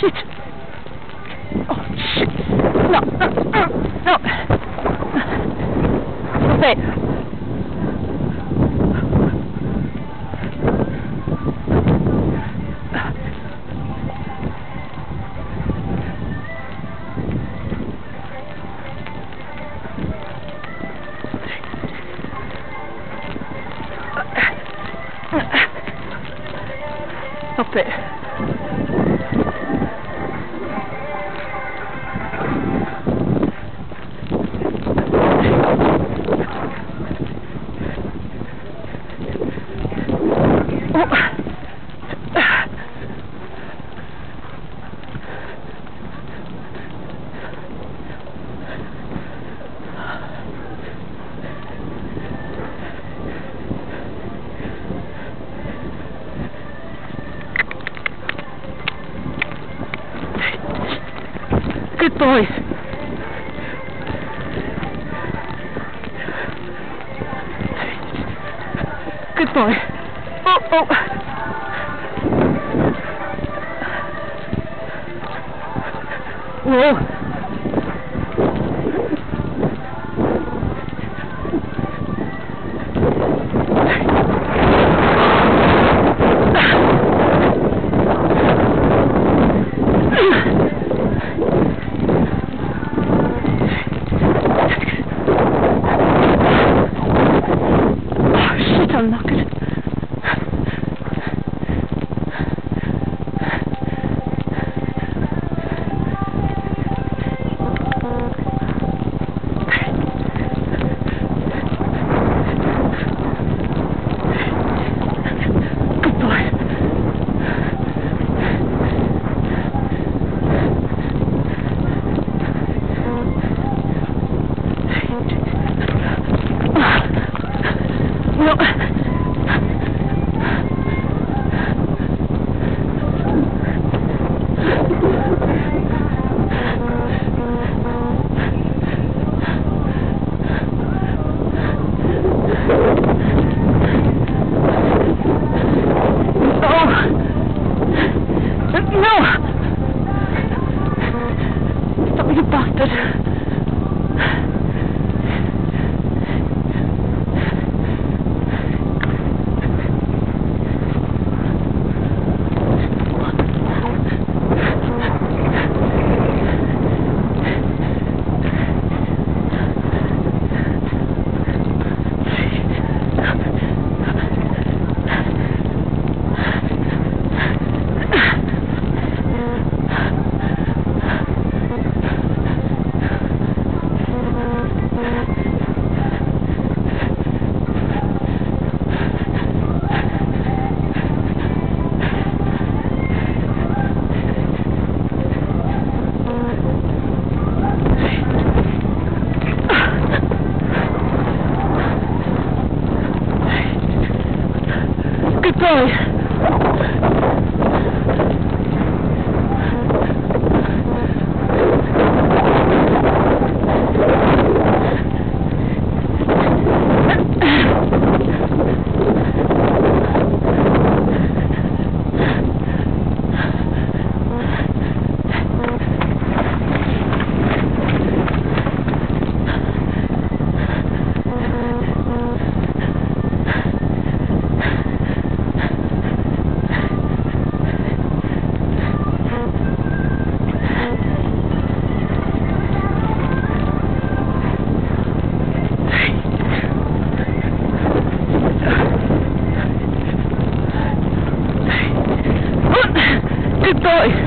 shit! Oh, shit! No, no, no! Stop it! Good boy. Good boy. Oh, oh. Whoa. Stop, you bastard!